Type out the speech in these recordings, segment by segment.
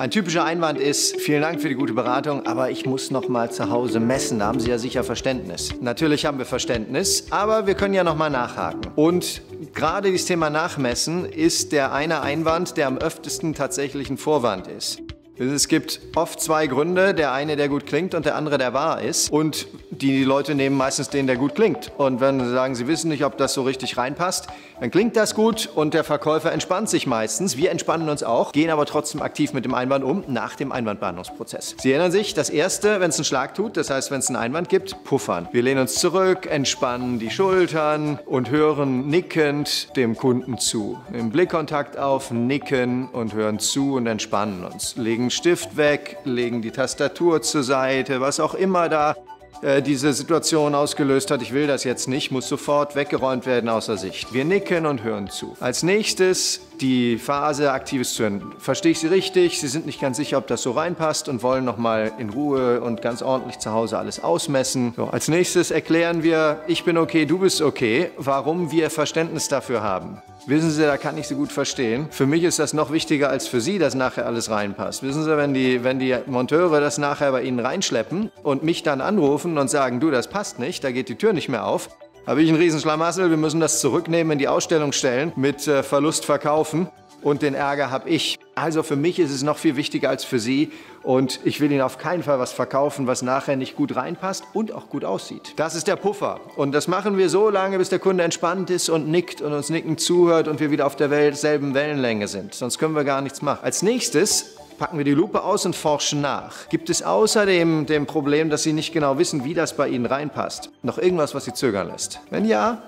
Ein typischer Einwand ist, vielen Dank für die gute Beratung, aber ich muss noch mal zu Hause messen. Da haben Sie ja sicher Verständnis. Natürlich haben wir Verständnis, aber wir können ja noch mal nachhaken. Und gerade dieses Thema Nachmessen ist der eine Einwand, der am öftesten tatsächlich ein Vorwand ist. Es gibt oft zwei Gründe, der eine, der gut klingt und der andere, der wahr ist. Und die Leute nehmen meistens den, der gut klingt. Und wenn sie sagen, sie wissen nicht, ob das so richtig reinpasst, dann klingt das gut und der Verkäufer entspannt sich meistens. Wir entspannen uns auch, gehen aber trotzdem aktiv mit dem Einwand um nach dem Einwandbehandlungsprozess. Sie erinnern sich, das Erste, wenn es einen Schlag tut, das heißt, wenn es einen Einwand gibt, puffern. Wir lehnen uns zurück, entspannen die Schultern und hören nickend dem Kunden zu. Im Blickkontakt auf, nicken und hören zu und entspannen uns. Legen Stift weg, legen die Tastatur zur Seite, was auch immer da äh, diese Situation ausgelöst hat, ich will das jetzt nicht, muss sofort weggeräumt werden außer Sicht. Wir nicken und hören zu. Als nächstes die Phase aktives Zünden. Verstehe ich Sie richtig? Sie sind nicht ganz sicher, ob das so reinpasst und wollen nochmal in Ruhe und ganz ordentlich zu Hause alles ausmessen. So, als nächstes erklären wir, ich bin okay, du bist okay, warum wir Verständnis dafür haben. Wissen Sie, da kann ich Sie gut verstehen. Für mich ist das noch wichtiger als für Sie, dass nachher alles reinpasst. Wissen Sie, wenn die, wenn die Monteure das nachher bei Ihnen reinschleppen und mich dann anrufen und sagen, du, das passt nicht, da geht die Tür nicht mehr auf, habe ich einen Riesenschlamassel, wir müssen das zurücknehmen, in die Ausstellung stellen, mit äh, Verlust verkaufen und den Ärger habe ich. Also für mich ist es noch viel wichtiger als für Sie und ich will Ihnen auf keinen Fall was verkaufen, was nachher nicht gut reinpasst und auch gut aussieht. Das ist der Puffer und das machen wir so lange, bis der Kunde entspannt ist und nickt und uns nicken zuhört und wir wieder auf der selben Wellenlänge sind. Sonst können wir gar nichts machen. Als nächstes packen wir die Lupe aus und forschen nach. Gibt es außerdem dem Problem, dass Sie nicht genau wissen, wie das bei Ihnen reinpasst, noch irgendwas, was Sie zögern lässt? Wenn ja,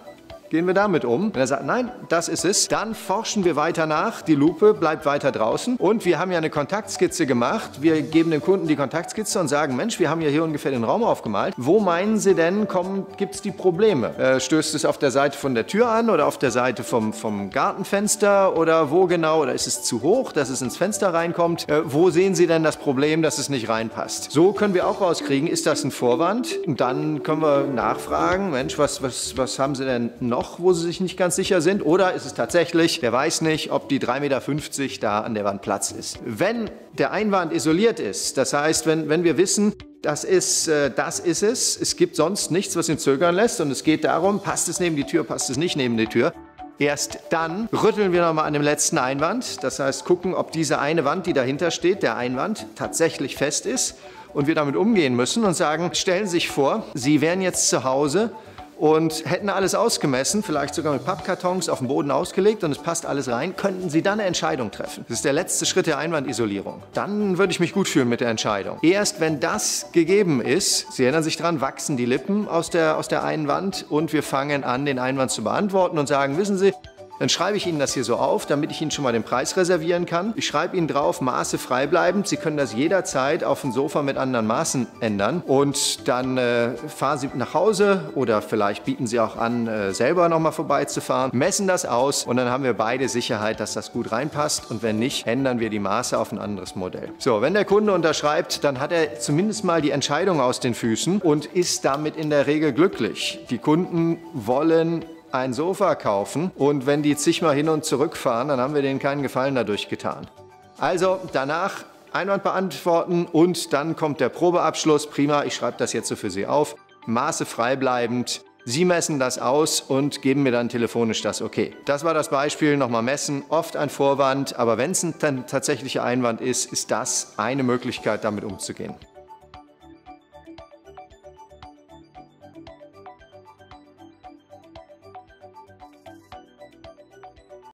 gehen wir damit um? Wenn er sagt, nein, das ist es, dann forschen wir weiter nach. Die Lupe bleibt weiter draußen. Und wir haben ja eine Kontaktskizze gemacht. Wir geben dem Kunden die Kontaktskizze und sagen, Mensch, wir haben ja hier ungefähr den Raum aufgemalt. Wo meinen Sie denn, gibt es die Probleme? Äh, stößt es auf der Seite von der Tür an oder auf der Seite vom, vom Gartenfenster oder wo genau? Oder ist es zu hoch, dass es ins Fenster reinkommt? Äh, wo sehen Sie denn das Problem, dass es nicht reinpasst? So können wir auch rauskriegen, ist das ein Vorwand? Und dann können wir nachfragen, Mensch, was, was, was haben Sie denn noch? Loch, wo sie sich nicht ganz sicher sind? Oder ist es tatsächlich, der weiß nicht, ob die 3,50 Meter da an der Wand Platz ist? Wenn der Einwand isoliert ist, das heißt, wenn, wenn wir wissen, das ist, äh, das ist es, es gibt sonst nichts, was ihn zögern lässt und es geht darum, passt es neben die Tür, passt es nicht neben die Tür, Erst dann rütteln wir nochmal an dem letzten Einwand. Das heißt, gucken, ob diese eine Wand, die dahinter steht, der Einwand, tatsächlich fest ist und wir damit umgehen müssen und sagen, stellen Sie sich vor, Sie wären jetzt zu Hause und hätten alles ausgemessen, vielleicht sogar mit Pappkartons auf dem Boden ausgelegt und es passt alles rein, könnten Sie dann eine Entscheidung treffen. Das ist der letzte Schritt der Einwandisolierung. Dann würde ich mich gut fühlen mit der Entscheidung. Erst wenn das gegeben ist, Sie erinnern sich dran, wachsen die Lippen aus der, aus der Einwand und wir fangen an, den Einwand zu beantworten und sagen, wissen Sie, dann schreibe ich Ihnen das hier so auf, damit ich Ihnen schon mal den Preis reservieren kann. Ich schreibe Ihnen drauf, Maße frei bleibend. Sie können das jederzeit auf dem Sofa mit anderen Maßen ändern. Und dann äh, fahren Sie nach Hause oder vielleicht bieten Sie auch an, äh, selber nochmal vorbeizufahren, messen das aus und dann haben wir beide Sicherheit, dass das gut reinpasst. Und wenn nicht, ändern wir die Maße auf ein anderes Modell. So, wenn der Kunde unterschreibt, dann hat er zumindest mal die Entscheidung aus den Füßen und ist damit in der Regel glücklich. Die Kunden wollen ein Sofa kaufen und wenn die zigmal hin und zurück fahren, dann haben wir denen keinen Gefallen dadurch getan. Also danach Einwand beantworten und dann kommt der Probeabschluss. Prima, ich schreibe das jetzt so für Sie auf. Maße frei bleibend. Sie messen das aus und geben mir dann telefonisch das okay. Das war das Beispiel, nochmal messen, oft ein Vorwand, aber wenn es ein tatsächlicher Einwand ist, ist das eine Möglichkeit, damit umzugehen.